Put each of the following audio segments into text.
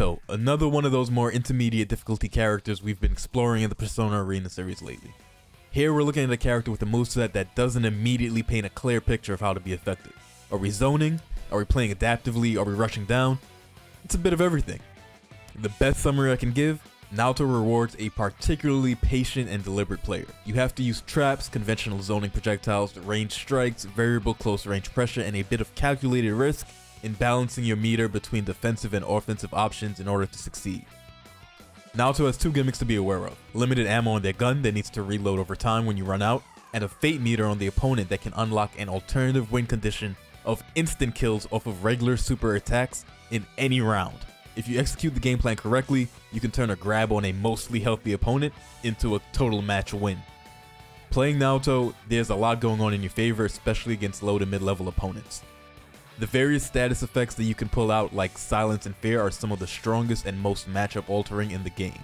Naoto, another one of those more intermediate difficulty characters we've been exploring in the Persona Arena series lately. Here we're looking at a character with a moveset that doesn't immediately paint a clear picture of how to be effective. Are we zoning? Are we playing adaptively? Are we rushing down? It's a bit of everything. The best summary I can give, Naoto rewards a particularly patient and deliberate player. You have to use traps, conventional zoning projectiles, range strikes, variable close range pressure, and a bit of calculated risk in balancing your meter between defensive and offensive options in order to succeed. Naoto has two gimmicks to be aware of, limited ammo on their gun that needs to reload over time when you run out, and a fate meter on the opponent that can unlock an alternative win condition of instant kills off of regular super attacks in any round. If you execute the game plan correctly, you can turn a grab on a mostly healthy opponent into a total match win. Playing Naoto, there's a lot going on in your favor, especially against low to mid level opponents. The various status effects that you can pull out like Silence and Fear are some of the strongest and most matchup altering in the game.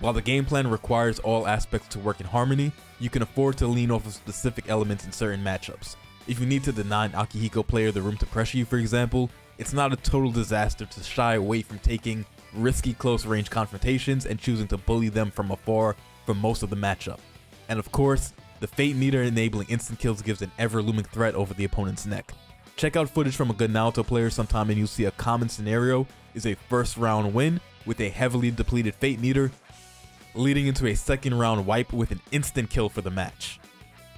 While the game plan requires all aspects to work in harmony, you can afford to lean off of specific elements in certain matchups. If you need to deny an Akihiko player the room to pressure you for example, it's not a total disaster to shy away from taking risky close range confrontations and choosing to bully them from afar for most of the matchup. And of course, the Fate meter enabling instant kills gives an ever looming threat over the opponent's neck. Check out footage from a good Naoto player sometime and you'll see a common scenario is a first round win with a heavily depleted fate meter, leading into a second round wipe with an instant kill for the match.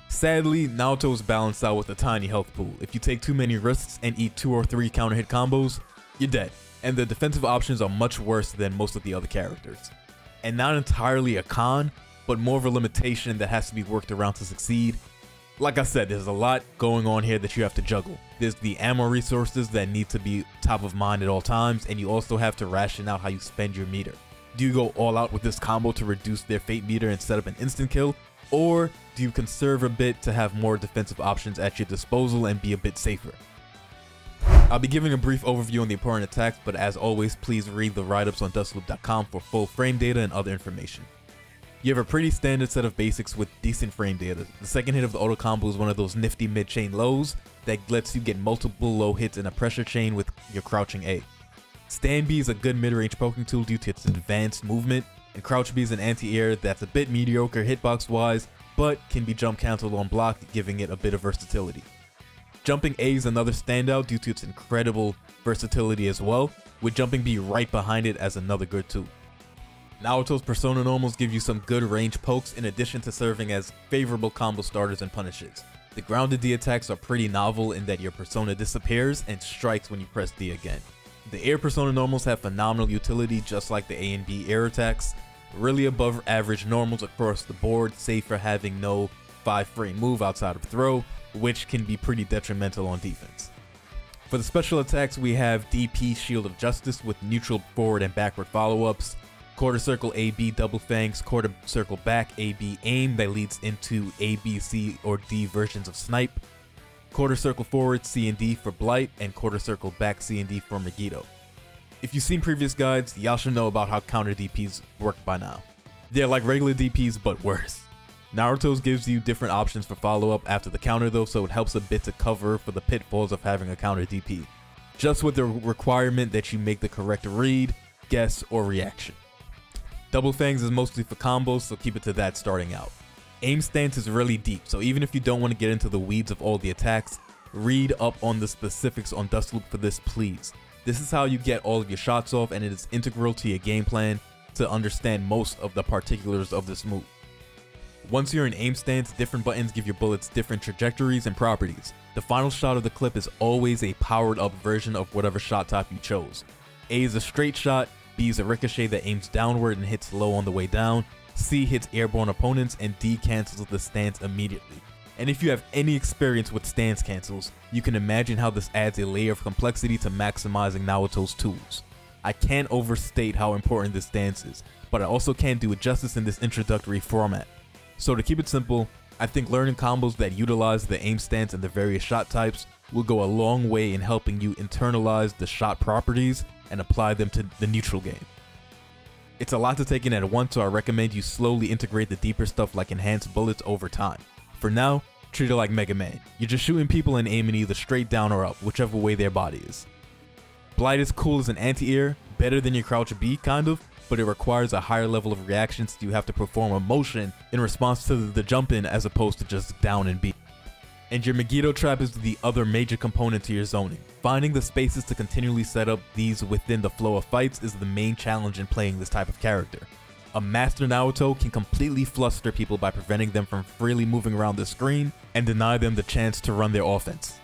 Sadly, Naoto is balanced out with a tiny health pool. If you take too many risks and eat two or three counter hit combos, you're dead. And the defensive options are much worse than most of the other characters. And not entirely a con, but more of a limitation that has to be worked around to succeed, like I said, there's a lot going on here that you have to juggle. There's the ammo resources that need to be top of mind at all times, and you also have to ration out how you spend your meter. Do you go all out with this combo to reduce their fate meter and set up an instant kill? Or do you conserve a bit to have more defensive options at your disposal and be a bit safer? I'll be giving a brief overview on the important attacks, but as always, please read the write-ups on dustloop.com for full frame data and other information. You have a pretty standard set of basics with decent frame data. The second hit of the auto combo is one of those nifty mid-chain lows that lets you get multiple low hits in a pressure chain with your crouching A. Stand B is a good mid-range poking tool due to its advanced movement, and Crouch B is an anti-air that's a bit mediocre hitbox-wise, but can be jump cancelled on block, giving it a bit of versatility. Jumping A is another standout due to its incredible versatility as well, with jumping B right behind it as another good tool. Naoto's Persona Normals give you some good range pokes in addition to serving as favorable combo starters and punishes. The grounded D attacks are pretty novel in that your Persona disappears and strikes when you press D again. The air Persona Normals have phenomenal utility just like the A and B air attacks, really above average normals across the board save for having no 5 frame move outside of throw, which can be pretty detrimental on defense. For the special attacks we have DP Shield of Justice with neutral forward and backward follow-ups, quarter circle AB double fangs, quarter circle back AB aim that leads into A, B, C, or D versions of snipe, quarter circle forward C and D for blight, and quarter circle back C and D for Megiddo. If you've seen previous guides, y'all should know about how counter DPs work by now. They're like regular DPs, but worse. Naoto's gives you different options for follow-up after the counter though, so it helps a bit to cover for the pitfalls of having a counter DP. Just with the requirement that you make the correct read, guess, or reaction. Double Fangs is mostly for combos, so keep it to that starting out. Aim stance is really deep, so even if you don't want to get into the weeds of all the attacks, read up on the specifics on Dustloop for this please. This is how you get all of your shots off and it is integral to your game plan to understand most of the particulars of this move. Once you're in aim stance, different buttons give your bullets different trajectories and properties. The final shot of the clip is always a powered up version of whatever shot type you chose. A is a straight shot, B is a ricochet that aims downward and hits low on the way down, C hits airborne opponents, and D cancels the stance immediately. And if you have any experience with stance cancels, you can imagine how this adds a layer of complexity to maximizing Naoto's tools. I can't overstate how important this stance is, but I also can't do it justice in this introductory format. So to keep it simple, I think learning combos that utilize the aim stance and the various shot types will go a long way in helping you internalize the shot properties and apply them to the neutral game. It's a lot to take in at once, so I recommend you slowly integrate the deeper stuff like enhanced bullets over time. For now, treat it like Mega Man. You're just shooting people and aiming either straight down or up, whichever way their body is. Blight is cool as an anti-air, better than your crouch B, kind of, but it requires a higher level of reaction so you have to perform a motion in response to the jump in as opposed to just down and B. And your Megiddo trap is the other major component to your zoning. Finding the spaces to continually set up these within the flow of fights is the main challenge in playing this type of character. A Master Naoto can completely fluster people by preventing them from freely moving around the screen and deny them the chance to run their offense.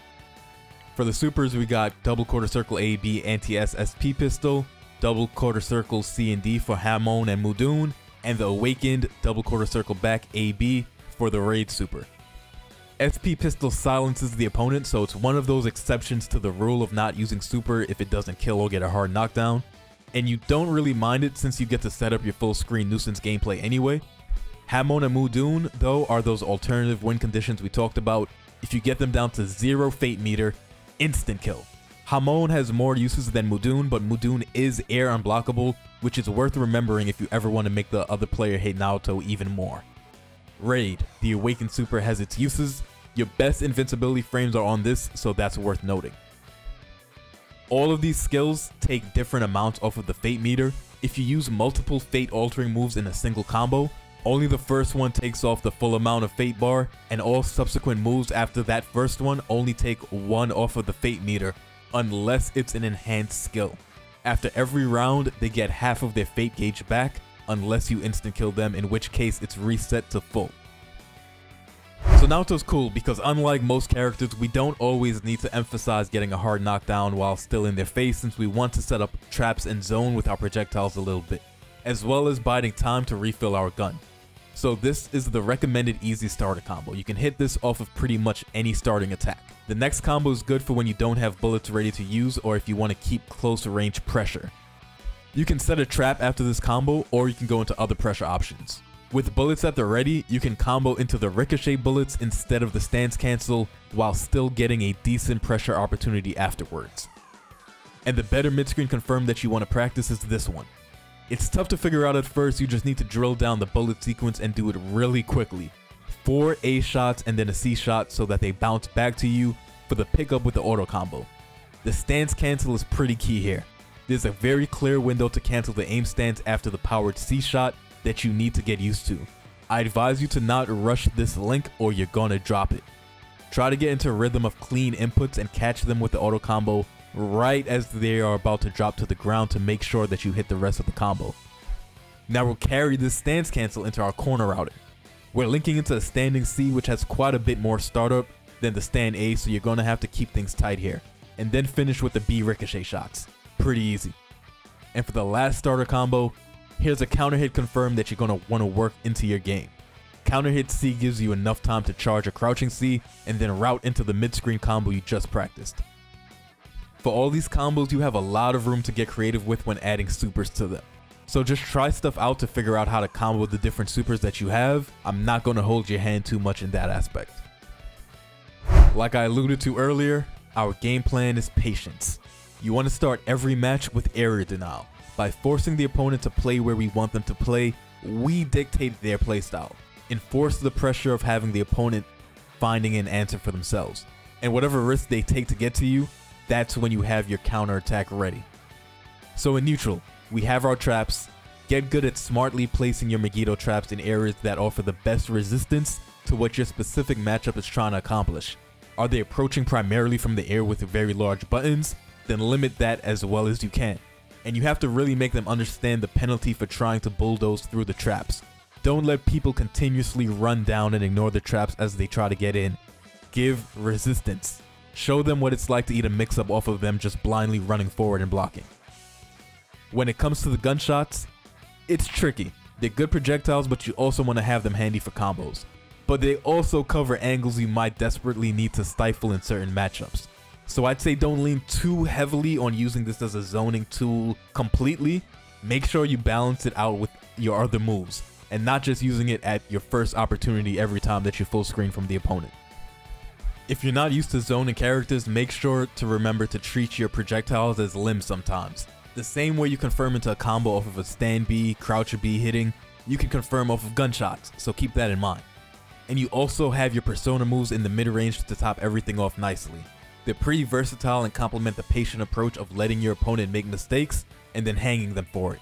For the supers, we got double quarter circle A B anti-S SP pistol, double quarter circle C and D for Hamaon and Mudoon, and the awakened double quarter circle back AB for the raid super. SP pistol silences the opponent, so it's one of those exceptions to the rule of not using super if it doesn't kill or get a hard knockdown. And you don't really mind it since you get to set up your full screen nuisance gameplay anyway. Hamaon and Mudoon, though, are those alternative win conditions we talked about. If you get them down to zero fate meter, instant kill. Hamaon has more uses than Mudoon, but Mudoon is air unblockable, which is worth remembering if you ever want to make the other player hate Naoto even more. Raid, the Awakened Super has its uses. Your best invincibility frames are on this, so that's worth noting. All of these skills take different amounts off of the fate meter. If you use multiple fate altering moves in a single combo, only the first one takes off the full amount of fate bar, and all subsequent moves after that first one only take one off of the fate meter, unless it's an enhanced skill. After every round, they get half of their fate gauge back, unless you instant kill them, in which case it's reset to full. So Naoto's cool because unlike most characters, we don't always need to emphasize getting a hard knockdown while still in their face since we want to set up traps and zone with our projectiles a little bit, as well as biding time to refill our gun. So this is the recommended easy starter combo. You can hit this off of pretty much any starting attack. The next combo is good for when you don't have bullets ready to use or if you want to keep close range pressure. You can set a trap after this combo or you can go into other pressure options. With bullets at the ready, you can combo into the ricochet bullets instead of the stance cancel while still getting a decent pressure opportunity afterwards. And the better mid-screen confirm that you want to practice is this one. It's tough to figure out at first, you just need to drill down the bullet sequence and do it really quickly. Four A shots and then a C shot so that they bounce back to you for the pickup with the auto combo. The stance cancel is pretty key here. There's a very clear window to cancel the aim stance after the powered C shot that you need to get used to. I advise you to not rush this link or you're gonna drop it. Try to get into a rhythm of clean inputs and catch them with the auto combo right as they are about to drop to the ground to make sure that you hit the rest of the combo. Now we'll carry this stance cancel into our corner routing. We're linking into a standing C which has quite a bit more startup than the stand A so you're to have to keep things tight here. And then finish with the B ricochet shots. Pretty easy. And for the last starter combo, here's a counter hit confirmed that you're going to want to work into your game. Counter hit C gives you enough time to charge a crouching C and then route into the mid-screen combo you just practiced. For all these combos, you have a lot of room to get creative with when adding supers to them. So just try stuff out to figure out how to combo the different supers that you have. I'm not going to hold your hand too much in that aspect. Like I alluded to earlier, our game plan is patience. You want to start every match with area denial. By forcing the opponent to play where we want them to play, we dictate their playstyle. Enforce the pressure of having the opponent finding an answer for themselves. And whatever risk they take to get to you, that's when you have your counterattack ready. So in neutral, we have our traps. Get good at smartly placing your Megiddo traps in areas that offer the best resistance to what your specific matchup is trying to accomplish. Are they approaching primarily from the air with very large buttons? Then limit that as well as you can. And you have to really make them understand the penalty for trying to bulldoze through the traps. Don't let people continuously run down and ignore the traps as they try to get in. Give resistance. Show them what it's like to eat a mix-up off of them just blindly running forward and blocking. When it comes to the gunshots, it's tricky. They're good projectiles, but you also want to have them handy for combos. But they also cover angles you might desperately need to stifle in certain matchups. So I'd say don't lean too heavily on using this as a zoning tool completely. Make sure you balance it out with your other moves, and not just using it at your first opportunity every time that you full screen from the opponent. If you're not used to zoning characters, make sure to remember to treat your projectiles as limbs sometimes. The same way you confirm into a combo off of a stand B, croucher B hitting, you can confirm off of gunshots, so keep that in mind. And you also have your persona moves in the mid-range to top everything off nicely. They're pretty versatile and complement the patient approach of letting your opponent make mistakes and then hanging them for it.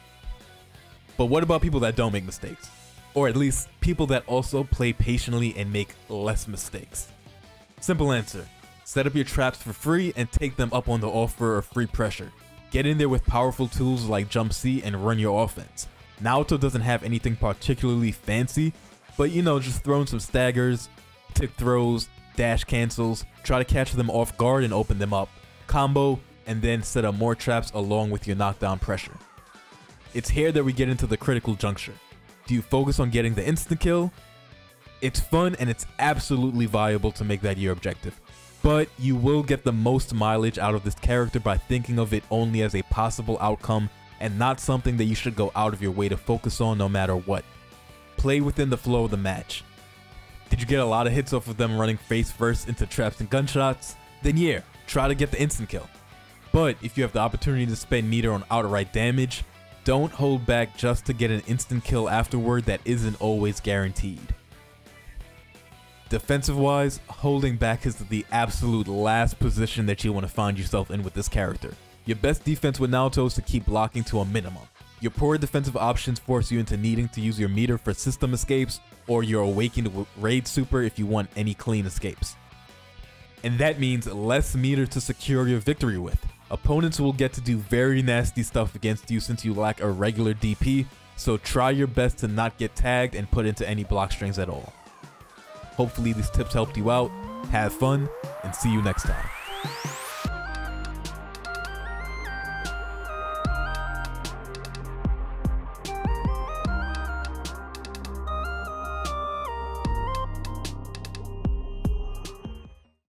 But what about people that don't make mistakes? Or at least people that also play patiently and make less mistakes? Simple answer set up your traps for free and take them up on the offer of free pressure. Get in there with powerful tools like Jump C and run your offense. Naoto doesn't have anything particularly fancy, but you know, just throwing some staggers, tip throws, dash cancels, try to catch them off guard and open them up, combo, and then set up more traps along with your knockdown pressure. It's here that we get into the critical juncture. Do you focus on getting the instant kill? It's fun and it's absolutely viable to make that your objective. But you will get the most mileage out of this character by thinking of it only as a possible outcome and not something that you should go out of your way to focus on no matter what. Play within the flow of the match. Did you get a lot of hits off of them running face first into traps and gunshots? Then yeah, try to get the instant kill. But if you have the opportunity to spend meter on outright damage, don't hold back just to get an instant kill afterward that isn't always guaranteed. Defensive wise, holding back is the absolute last position that you want to find yourself in with this character. Your best defense with Naoto is to keep blocking to a minimum. Your poor defensive options force you into needing to use your meter for system escapes or your awakened raid super if you want any clean escapes. And that means less meter to secure your victory with. Opponents will get to do very nasty stuff against you since you lack a regular DP, so try your best to not get tagged and put into any block strings at all. Hopefully these tips helped you out. Have fun, and see you next time.